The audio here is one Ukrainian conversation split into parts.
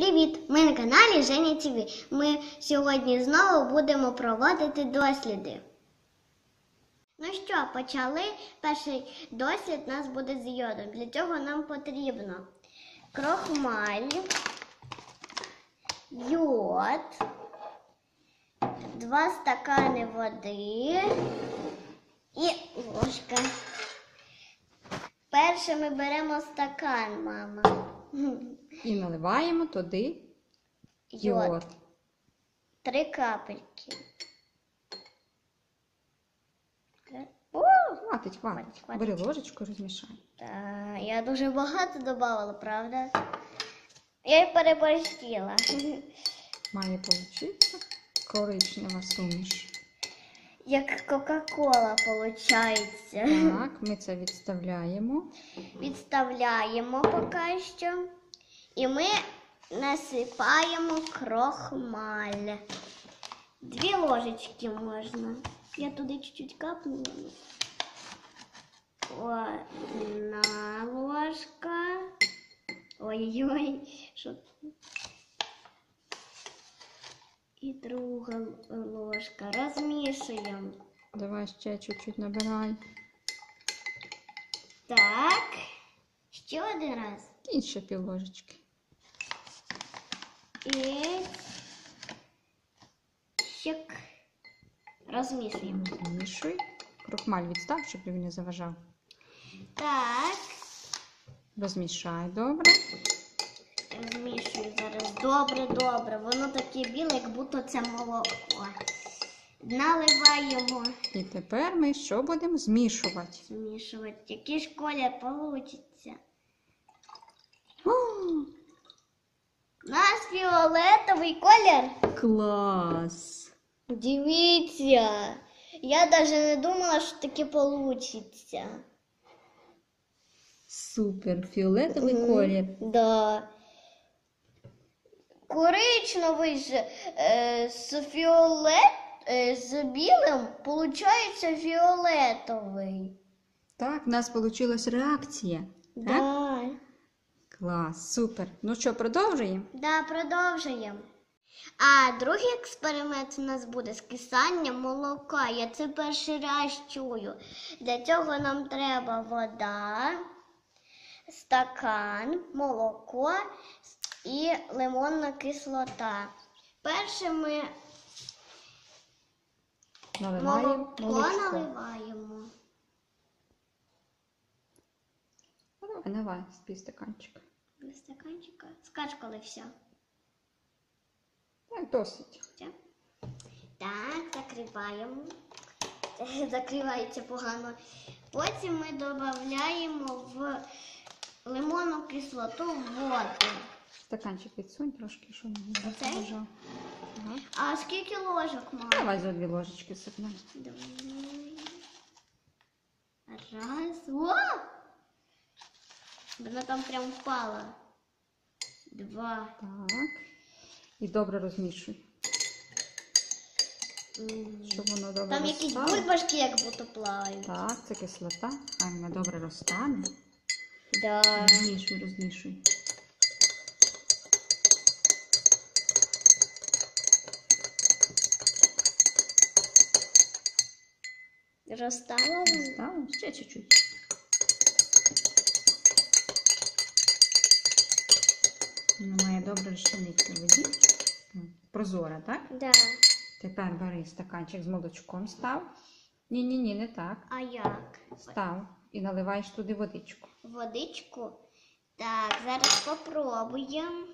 Привіт! Ми на каналі Женя ТВ. Ми сьогодні знову будемо проводити досліди. Ну що, почали? Перший дослід у нас буде з йодом. Для цього нам потрібно крохмаль, йод, два стакани води і ложка. Перше ми беремо стакан, мама. І наливаємо туди йод. Три капельки. О, Хватить, хватить. Хватить. Бери ложечку, розмішай. та, я дуже багато додавала, правда? Я й переборщила. Має получитися коричнева суміш. Як Кока-Кола виходить. Так, ми це відставляємо. Відставляємо поки що. І ми насипаємо крохмаль. Дві ложечки можна. Я туди чуть-чуть капнула. Одна ложка. Ой-ой, що? І друга ложка. Розмішуємо. Давай ще чуть-чуть набирай. Так. Ще один раз. І ще пів ложечки. І. Розмішуємо. Змішуй. Крохмаль відстав, щоб він не заважав. Так. Розмішай добре. Розмішую зараз. Добре, добре. Воно таке біле, як будто це молоко. Наливаємо. І тепер ми що будемо змішувати? Змішувати. Який ж колір получиться? Нас фіолетовий колір. клас! Дивіться. Я навіть не думала, що таке получиться. Супер! Фіолетовий Мгм. колір. Да. Коричневий ж е, з фіолет, е, з білим получається фіолетовий. Так, в нас вийшла реакція. Так? Да. Клас, супер. Ну що, продовжуємо? Да, продовжуємо. А другий експеримент у нас буде скисання молока. Я це перший раз чую. Для цього нам треба вода, стакан, молоко і лимонна кислота. Перше ми Наливаємо молоко наливаємо. Ну, Давай, з півстаканчика. До стаканчика. Скаж, коли все. Так, досить. Все. Так, закриваємо. Закривається погано. Потім ми додаємо в лимонну кислоту воду. Стаканчик відсунь трошки, щоб не Оцей? заважав. Ага. А скільки ложок мама? Давай за дві ложечки сипнемо. Давай. Раз. О! Вона там прям впала. Два. Так. І добре розмішуй, щоб воно добре Там якісь розстало. бульбашки як будто плавають. Так, це кислота. Хай вона добре розтане. Да. Розмішуй, розмішуй. Розстала вона? Стало? Ще чуть-чуть. Вона має добре розчинитися в воді. Прозора, так? Да. Тепер бери стаканчик з молочком став. Ні-ні-ні, не так. А як? Став і наливаєш туди водичку. Водичку. Так, зараз попробуємо.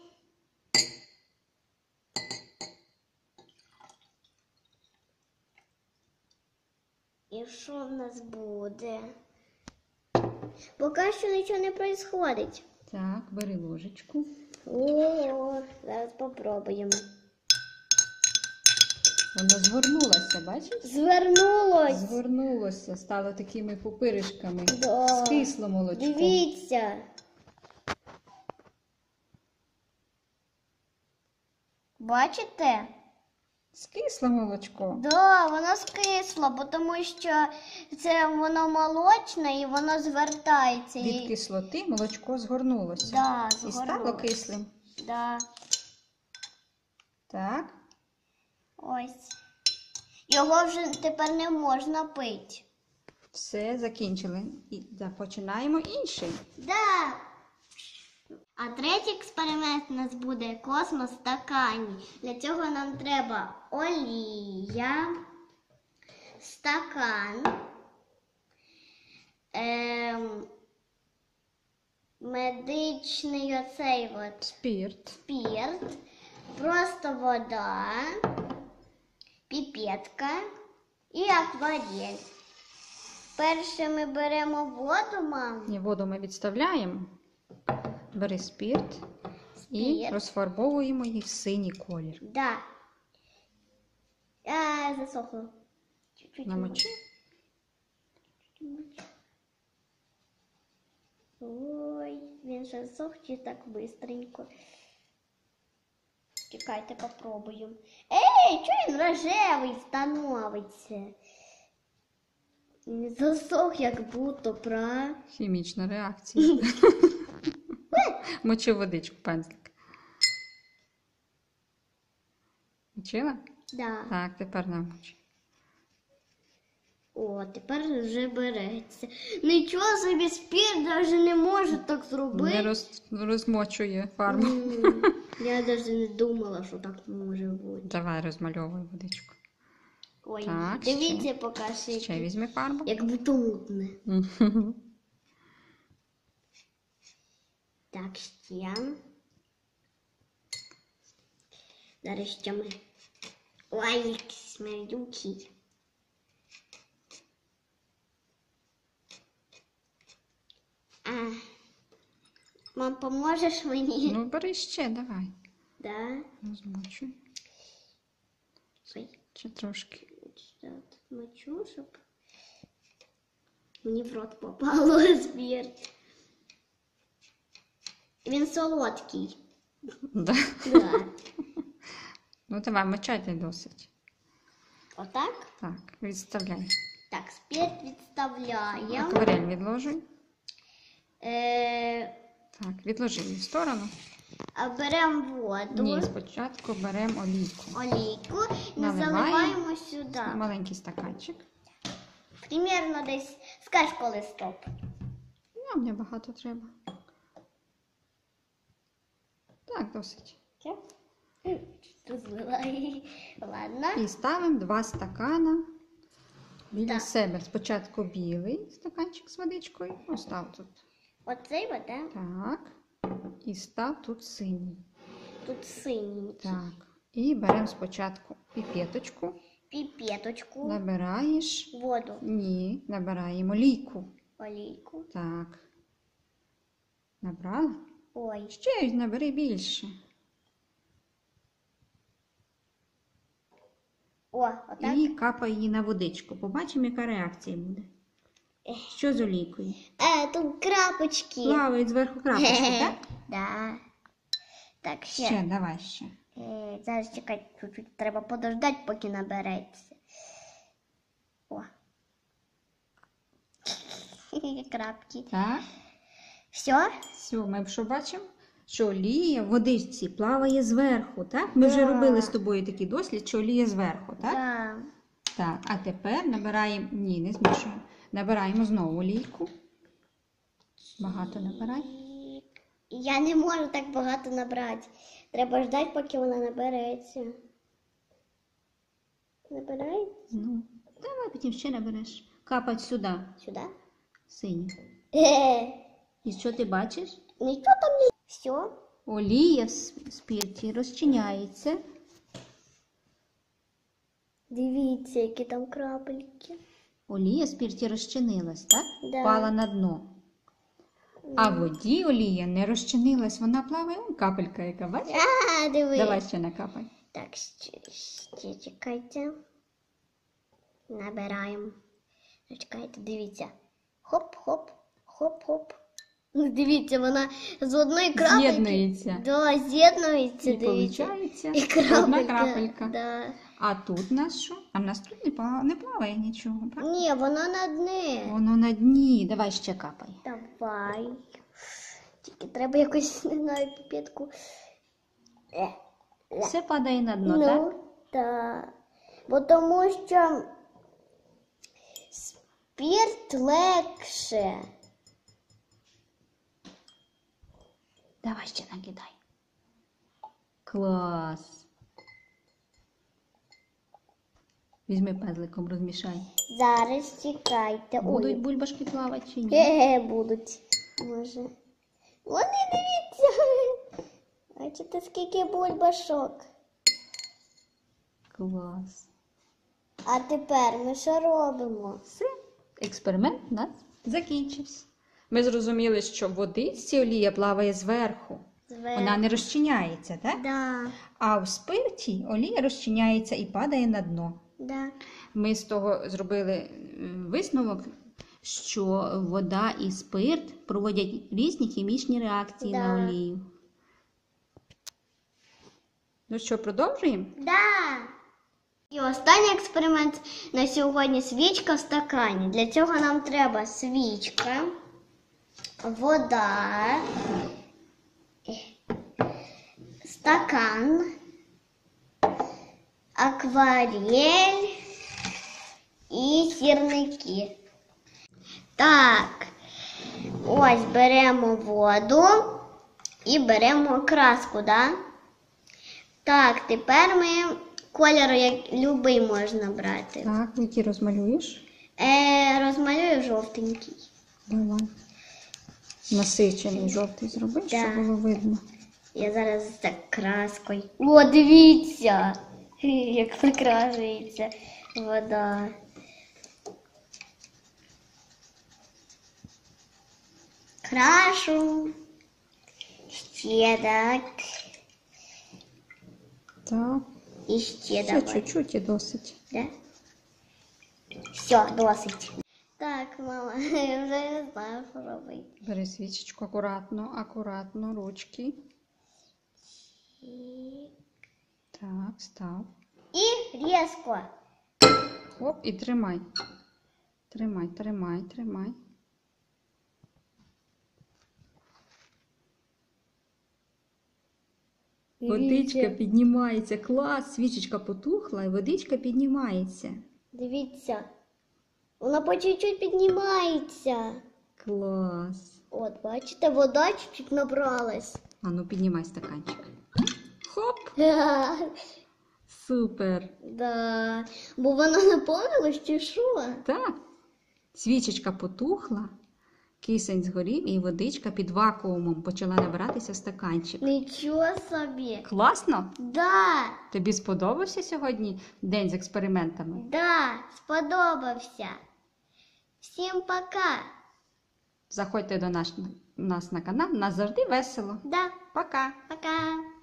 І що в нас буде? Поки що нічого не відбувається. Так, бери ложечку. О, зараз попробуємо. Воно згорнулося, бачиш? Звернулось. Згорнулося, стало такими пупиришками. Да. Скисло молочко. Дивіться. Бачите? Скисло молочко. Да, воно скисло, бо тому що це воно молочне і воно звертається. Від І... кислоти молочко згорнулося. Да, І стало кислим. Да. Так. Ось. Його вже тепер не можна пити. Все, закінчили. І да, починаємо інший. Да. А третій експеримент у нас буде космос в стакані. Для цього нам треба олія, стакан, ем, медичний оцей от Спірт. спірт, просто вода, піпетка і акварель. Перше ми беремо воду, мам. Ні, воду ми відставляємо. Бери спірт і Спірт. розфарбовуємо їх в синій колір. Да. А, засохло. Чуть-чуть. Намочи. Ой, він же засох так бистренько. Чекайте, попробуємо. Ей, чого він рожевий становиться? Засох, як будто, пра. Хімічна реакція. Мочи водичку, пензлик. Мочила? Да. Так, тепер намочи. О, тепер вже береться. Нічого собі спір навіть не може так Не зробити. роз, розмочує фарбу. М, Я навіть не думала, що так може бути. Давай розмальовуй водичку. Ой, Так, дивіться, поки Ще ще. візьми фарбу. Як будто мутне. Так, ще. Зараз ще ми. Ой, який смердючий. А. Мам, поможеш мені? Ну, бери ще, давай. Да. Розмочуй. Ой, Ще трошки. що тут мочу, щоб мені в рот попало спірт. Він солодкий. Да. Да. Ну, давай, мочати досить. Отак? Так, відставляй. Так, спірт відставляємо. Акварель відложуй. Е, Так, відложи її в сторону. а беремо воду, Ні, спочатку беремо олійку. олійку і Наливаємо. заливаємо сюди. Маленький стаканчик. Примірно десь, скаж коли стоп. Нам небагато треба. Так, досить. Ладно. І ставимо два стакана біля Так. себе. Спочатку білий стаканчик з водичкою. Ось став тут. Оцей вода. Так. І став тут синій. Тут синій. Так. І беремо спочатку піпеточку. Піпеточку. Набираєш. Воду. Ні, набираємо олійку. Олійку. Так. Набрала? Ой. Ще набери більше. О, отак. І капай її на водичку. Побачимо, яка реакція буде. Що з олійкою? Е, тут крапочки. Плавають зверху крапочки, так? Да. Так, ще. Ще, давай ще. Е, зараз чуть-чуть треба подождати, поки набереться. О. Крапки. Так. Все? Все, ми що бачимо? Що олія в водичці плаває зверху, так? Ми вже Да. робили з тобою такий дослід, що олія зверху, так? Да. Так, а тепер набираємо. Ні, не змішуємо. Набираємо знову олійку. Багато набирай. Я не можу так багато набрати. Треба ждати, поки вона набереться. Набирається? Ну, давай потім ще набереш. Капать сюди, Сюди. синю. Е, І що ти бачиш? нічого там не. Все. Олія в с- спірті розчиняється. Дивіться, які там крапельки. Олія в спірті розчинилась, так? Да. Впала на дно. А в воді олія не розчинилась, вона плаває. Вон капелька, яка бачиш? А, диви. Давай ще накапай. Так, ще, ще чекайте. Набираємо. Чекайте, дивіться. Хоп-хоп, хоп-хоп. Ну, Дивіться, вона з одної крапельки. З'єднується. Да, з'єднується, І дивіться. виходить І одна крапелька. Да. А тут в нас що? А в нас тут не плаває, не плаває нічого, правда? Ні, вона на дні. Воно на дні. Давай ще капай. Давай. Тільки треба якось, не знаю, піпетку. Е, Все падає на дно, так? Ну, так. Бо тому що спірт легше. Давай ще накидай. Клас. Візьми пезликом, розмішай. Зараз чекайте. Будуть Ой, бульбашки плавати чи ні? Ге-ге будуть. Може. Вони дивіться. Бачите, скільки бульбашок. Клас. А тепер ми що робимо? Все. Експеримент у нас закінчився. Ми зрозуміли, що в водичці олія плаває зверху. Вона не розчиняється, так? Да, А в спирті олія розчиняється і падає на дно. да. Ми з того зробили е, висновок, що вода і спирт проводять різні хімічні реакції Да. на олію. Ну що, продовжуємо? Да. І останній експеримент на сьогодні свічка в стакані. Для цього нам треба свічка, вода, стакан, акварель і сірники. Так, ось беремо воду і беремо краску, да? Так, тепер ми кольор як любий можна брати. Так, які розмалюєш? Е, розмалюю жовтенький. Давай. Насичений жовтий зроби, Да. щоб було видно. Я зараз так краскою. О, дивіться! Як прикрашується вода. Крашу. Ще так. Так. І ще Ще давай. чуть-чуть і досить. Да? Все, досить. Так, мама, я вже не знаю, що робити. Бери свічечку акуратно, акуратно, ручки. І, Так, став. і різко. Оп, і тримай. Тримай, тримай, тримай. Водичка піднімається. Клас! Свічечка потухла і водичка піднімається. Дивіться. Вона по чуть-чуть піднімається. Клас. От, бачите, вода чуть-чуть набралась. А ну піднімай стаканчик. Хоп! Супер! да. Бо вона наповнилась чи що? Так. Свічечка потухла, кисень згорів і водичка під вакуумом почала набиратися в стаканчик. Нічого собі. Класно? Да, Тобі сподобався сьогодні день з експериментами? да, сподобався. Всім пока. Заходьте до наш, нас на канал, нас завжди весело. Да, Пока! пока.